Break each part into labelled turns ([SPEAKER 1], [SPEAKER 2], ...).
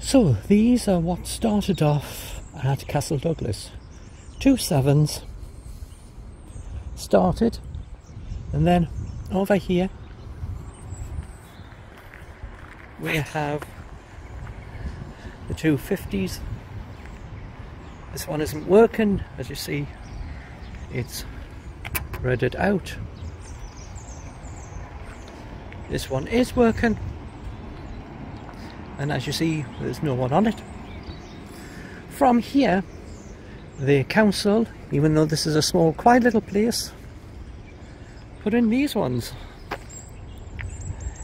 [SPEAKER 1] So these are what started off at Castle Douglas. Two sevens started and then over here we have the 250s. This one isn't working as you see it's redded out. This one is working and as you see there's no one on it. From here the council, even though this is a small quiet little place, put in these ones.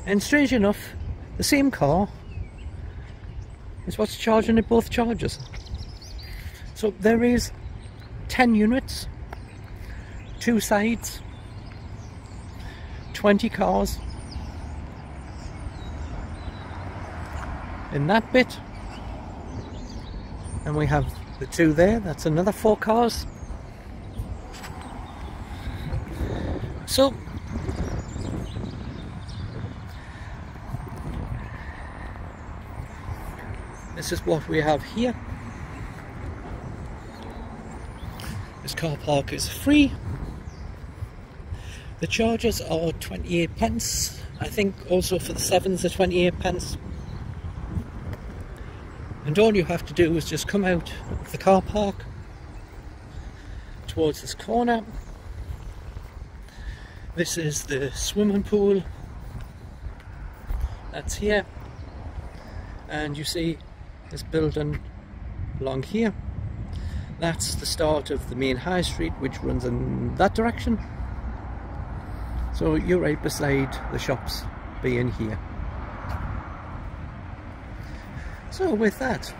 [SPEAKER 1] And strange enough, the same car is what's charging at both charges. So there is 10 units, two sides, 20 cars in that bit. And we have the two there. That's another four cars. So this is what we have here. This car park is free. The charges are 28 pence. I think also for the sevens are 28 pence and all you have to do is just come out of the car park towards this corner. This is the swimming pool. That's here. And you see this building along here. That's the start of the main high street which runs in that direction. So you're right beside the shops being here so with that,